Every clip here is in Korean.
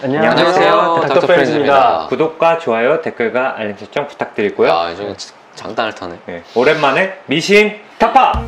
안녕하세요. 닥터 닥터 프렌즈입니다. 프렌즈입니다. 구독과 좋아요, 댓글과 알림 설정 부탁드리고요. 야, 이거 장단을 타네. 네, 오랜만에 미신 타파!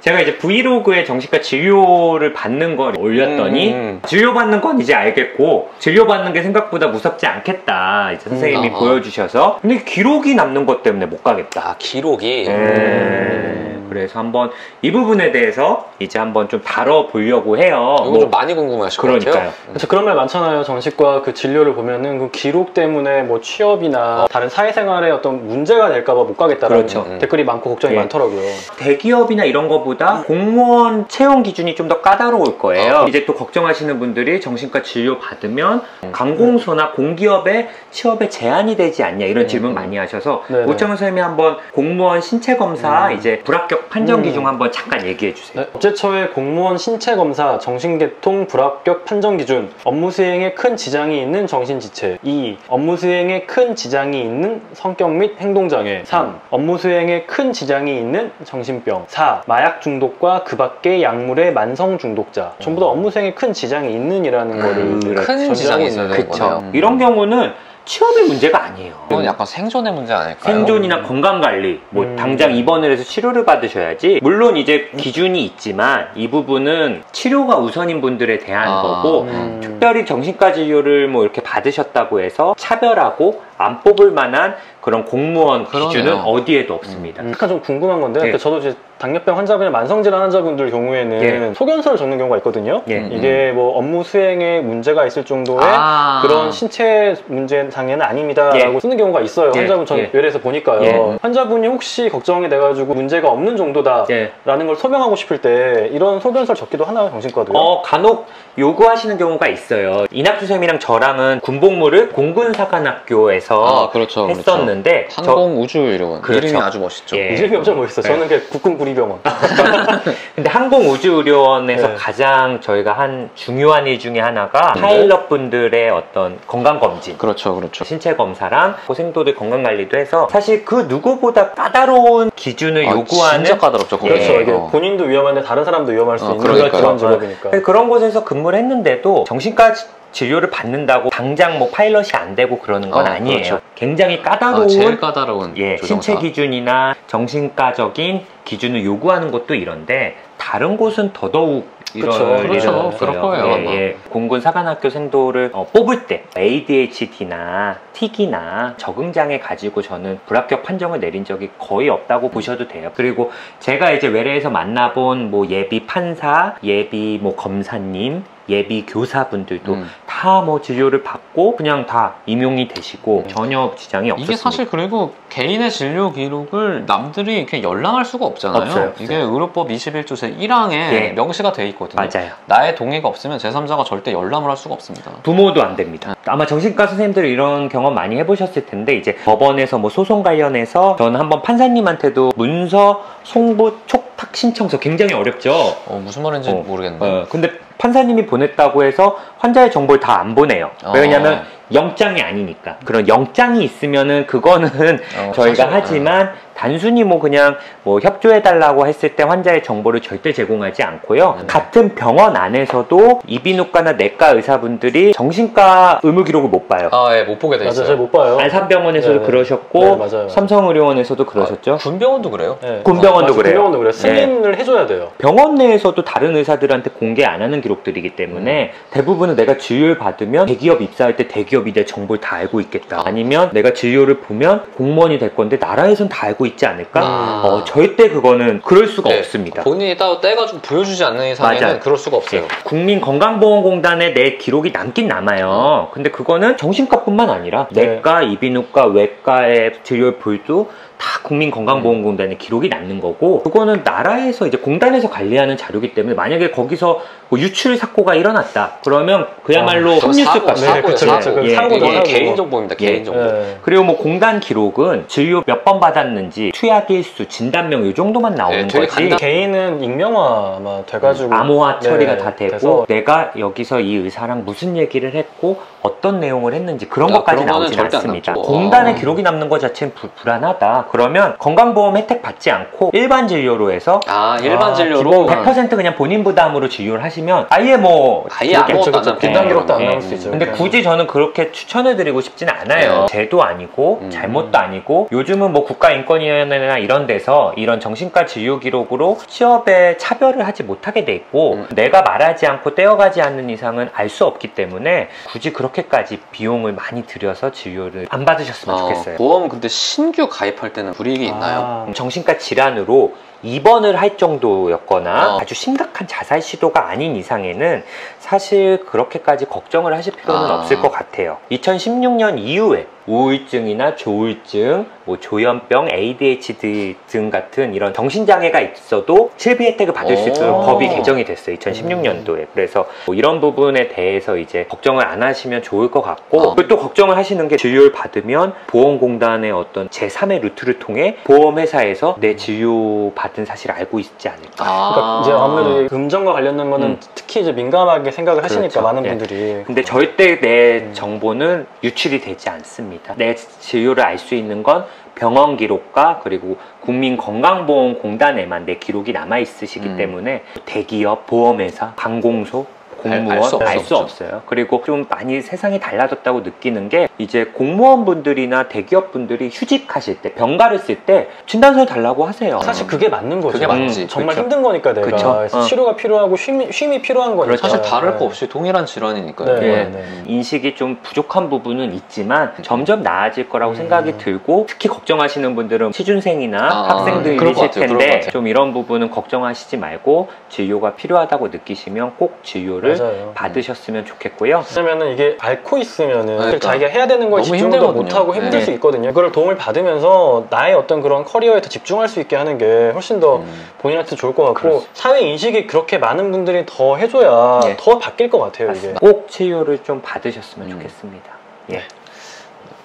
제가 이제 브이로그에 정신과 진료를 받는 걸 올렸더니 음. 진료 받는 건 이제 알겠고 진료 받는 게 생각보다 무섭지 않겠다 이제 선생님이 음, 어허. 보여주셔서 근데 기록이 남는 것 때문에 못 가겠다 아, 기록이. 네. 음. 그래서 한번 이 부분에 대해서 이제 한번 좀 다뤄보려고 해요 이거 뭐, 좀 많이 궁금하실 것 그러니까요 같아요. 그래서 그런 말 많잖아요. 정신과 그 진료를 보면은 그 기록 때문에 뭐 취업이나 다른 사회생활에 어떤 문제가 될까봐 못 가겠다라는 그렇죠. 음. 댓글이 많고 걱정이 예. 많더라고요. 대기업이나 이런 거보다 공무원 채용 기준이 좀 더 까다로울 거예요. 어. 이제 또 걱정하시는 분들이 정신과 진료 받으면 관공서나 공기업에 취업에 제한이 되지 않냐 이런 음, 질문 음. 많이 하셔서. 오창훈 선생님이 한번 공무원 신체 검사 음. 이제 불합격 판정 음. 기준 한번 잠깐 얘기해 주세요. 네, 업체처의 공무원 신체 검사, 정신계통 불합격 판정 기준, 업무 수행에 큰 지장이 있는 정신지체. 2. 업무 수행에 큰 지장이 있는 성격 및 행동장애. 3. 업무 수행에 큰 지장이 있는 정신병. 4. 마약 중독과 그 밖의 약물의 만성 중독자. 전부 다 업무 수행에 큰 지장이 있는 이라는 거를 음, 그렇죠. 큰 지장이. 거네요. 음. 이런 경우는 취업의 문제가 아니에요. 이건 약간 생존의 문제 아닐까요? 생존이나 건강 관리, 뭐 음. 당장 입원을 해서 치료를 받으셔야지. 물론 이제 기준이 있지만 이 부분은 치료가 우선인 분들에 대한 아, 거고 음. 특별히 정신과 진료를 뭐 이렇게 받으셨다고 해서 차별하고 안 뽑을 만한 그런 공무원 그러네요. 기준은 어디에도 없습니다. 음, 약간 좀 궁금한 건데 예. 그 저도 이제 당뇨병 환자분이나 만성질환 환자분들 경우에는 예. 소견서를 적는 경우가 있거든요. 예. 음. 이게 뭐 업무 수행에 문제가 있을 정도의 아. 그런 신체 문제 장애는 아닙니다라고 예. 쓰는 경우가 있어요. 예. 환자분 전 예. 외래에서 보니까요. 예. 환자분이 혹시 걱정이 돼가지고 문제가 없는 정도다라는 예. 걸 소명하고 싶을 때 이런 소견서를 적기도 하나요, 정신과도요? 어, 간혹 요구하시는 경우가 있어요. 이낙주 선생님이랑 저랑은 군복무를 공군사관학교에서 아, 그렇죠. 했었는데 저- 항공 우주 의료원. 그렇죠. 이름이 아주 멋있죠. 예. 이름이 엄청 멋있어. 요 네. 저는 그냥 국군구리병원. 근데 항공 우주 의료원에서 네. 가장 저희가 한 중요한 일 중에 하나가 네. 파일럿 분들의 어떤 건강 검진 그렇죠, 그렇죠. 신체 검사랑 고생도들 건강 관리도 해서 사실 그 누구보다 까다로운 기준을 아, 요구하는 진짜 까다롭죠. 그거. 그렇죠. 예. 이게 어. 본인도 위험한데 다른 사람도 위험할 수 어, 있는 그러니까요. 그런 직업이니까. 네, 그런 곳에서 근무를 했는데도 정신과 지- 진료를 받는다고 당장 뭐 파일럿이 안 되고 그러는 건 어, 아, 니에요 그렇죠. 굉장히 까다로운 아, 제일 까다로운 예. 신체 기준이나 정신과적인 기준을 요구하는 것도 이런데 다른 곳은 더더욱 이런 그렇죠. 없어요. 그럴 거예요, 예. 예. 공군 사관학교 생도를 어, 뽑을 때 ADHD나 틱이나 적응장애 가지고 저는 불합격 판정을 내린 적이 거의 없다고 보셔도 돼요. 그리고 제가 이제 외래에서 만나본 뭐 예비 판사, 예비 뭐 검사님, 예비 교사분들도 음. 다 뭐 진료를 받고 그냥 다 임용이 되시고 전혀 지장이 없었습니다. 이게 사실 그리고 개인의 진료 기록을 남들이 그냥 열람할 수가 없잖아요. 없어요. 이게 의료법 21조세 1항에 예. 명시가 돼 있거든요. 맞아요. 나의 동의가 없으면 제3자가 절대 열람을 할 수가 없습니다. 부모도 안 됩니다. 아마 정신과 선생님들 이런 경험 많이 해보셨을 텐데 이제 법원에서 뭐 소송 관련해서 저는 한번 판사님한테도 문서 송부 촉탁 신청서 굉장히 어렵죠. 어, 무슨 말인지 어. 모르겠네. 어, 근데 판사님이 보냈다고 해서 환자의 정보 를다안 보내요. 어. 왜냐면 영장이 아니니까. 그런 영장이 있으면은 그거는 어, 저희가 사실, 하지만 단순히 뭐 그냥 뭐 협조해달라고 했을 때 환자의 정보를 절대 제공하지 않고요. 네. 같은 병원 안에서도 이비인후과나 내과 의사분들이 정신과 의무 기록을 못 봐요. 아, 예, 못 보게 돼 맞아, 있어요. 잘못 봐요. 안산병원에서도 네, 네. 그러셨고 네, 맞아요. 삼성의료원에서도 그러셨죠. 아, 군병원도 그래요? 네. 군병원도 맞아, 그래요. 군병원도 그래요. 승인을 해줘야 돼요. 병원 내에서도 다른 의사들한테 공개 안 하는 기록들이기 때문에 음. 대부분은 내가 진료를 받으면 대기업 입사할 때 대기업이 내 정보를 다 알고 있겠다. 아니면 내가 진료를 보면 공무원이 될 건데 나라에선 다 알고 있지 않을까? 아. 어, 절대 그거는 그럴 수가 네, 없습니다. 본인이 따로 떼가지고 보여주지 않는 이상에는 맞아요. 그럴 수가 없어요. 국민건강보험공단에 내 기록이 남긴 남아요. 근데 그거는 정신과뿐만 아니라 네. 내과, 이비인후과, 외과의 진료를 볼도 다 국민건강보험공단에 기록이 남는 거고 그거는 나라에서 이제 공단에서 관리하는 자료기 때문에 만약에 거기서 뭐 유출 사고가 일어났다 그러면 그야말로 어, 사고, 값 네, 사고예요, 그쵸, 사고. 그쵸. 그 예, 사고도 이게 하고. 개인 정보입니다, 예. 개인 정보. 네. 그리고 뭐 공단 기록은 진료 몇 번 받았는지 투약 일수, 진단명 이 정도만 나오는 네, 되게 거지 간단- 개인은 익명화 아마 돼가지고 암호화 처리가 네, 다 되고 돼서 내가 여기서 이 의사랑 무슨 얘기를 했고 어떤 내용을 했는지 그런 아, 것까지 나오진 않습니다. 공단에 어. 기록이 남는 것 자체는 불, 불안하다. 그러면 건강보험 혜택 받지 않고 일반 진료로 해서 아 일반 아, 진료로 100% 그냥 본인 부담으로 진료를 하시면 아예 뭐 아예 아무것도 안 기록도 안 예. 나올 수 있죠. 근데 굳이 저는 그렇게 추천해드리고 싶진 않아요. 네. 죄도 아니고 음. 잘못도 아니고 요즘은 뭐 국가인권위원회나 이런 데서 이런 정신과 진료 기록으로 취업에 차별을 하지 못하게 돼 있고 음. 내가 말하지 않고 떼어가지 않는 이상은 알 수 없기 때문에 굳이 그렇게까지 비용을 많이 들여서 진료를 안 받으셨으면 어, 좋겠어요. 보험 근데 신규 가입할 때는 불이익이 있나요? 아, 정신과 질환으로 입원을 할 정도였거나 어. 아주 심각한 자살 시도가 아닌 이상에는 사실 그렇게까지 걱정을 하실 필요는 아. 없을 것 같아요. 2016년 이후에 우울증이나 조울증, 뭐 조현병, ADHD 등 같은 이런 정신장애가 있어도 실비 혜택을 받을 수 있도록 오. 법이 개정이 됐어요. 2016년도에. 그래서 뭐 이런 부분에 대해서 이제 걱정을 안 하시면 좋을 것 같고 어. 그리고 또 걱정을 하시는 게 진료를 받으면 보험공단의 어떤 제3의 루트를 통해 보험회사에서 내 진료 받은 사실을 알고 있지 않을까. 아. 그러니까 이제 아무래도 이 금전과 관련된 거는 음. 특히 이제 민감하게 생각을 하시니까 그렇죠. 많은 예. 분들이 근데 절대 내 음. 정보는 유출이 되지 않습니다. 내 진료를 알 수 있는 건 병원 기록과 그리고 국민건강보험공단에만 내 기록이 남아 있으시기 음. 때문에 대기업, 보험회사, 방공소 공무원 알- 수. 없어요. 그리고 좀 많이 세상이 달라졌다고 느끼는 게 이제 공무원분들이나 대기업분들이 휴직하실 때 병가를 쓸 때 진단서 달라고 하세요. 사실 그게 맞는 거죠. 그게 맞지. 정말 그쵸. 힘든 거니까 내가 그쵸. 그래서 어. 치료가 필요하고 쉼이, 쉼이 필요한 거니까. 사실 다를 네. 거 없이 동일한 질환이니까요. 네, 예. 네, 네. 인식이 좀 부족한 부분은 있지만 점점 나아질 거라고 음. 생각이 들고 특히 걱정하시는 분들은 취준생이나 아, 학생들이실 텐데. 좀 이런 부분은 걱정하시지 말고 진료가 필요하다고 느끼시면 꼭 진료를 맞아요. 받으셨으면 좋겠고요. 왜냐면은 이게 앓고 있으면은 그러니까. 자기가 해야 되는 거에 집중도 힘들거든요. 못하고 힘들 네. 수 있거든요. 그걸 도움을 받으면서 나의 어떤 그런 커리어에 더 집중할 수 있게 하는 게 훨씬 더 음. 본인한테 좋을 것 같고 그렇습니다. 사회 인식이 그렇게 많은 분들이 더 해줘야 네. 더 바뀔 것 같아요 이게. 꼭 치료를 좀 받으셨으면 음. 좋겠습니다. 예.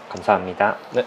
감사합니다. 네.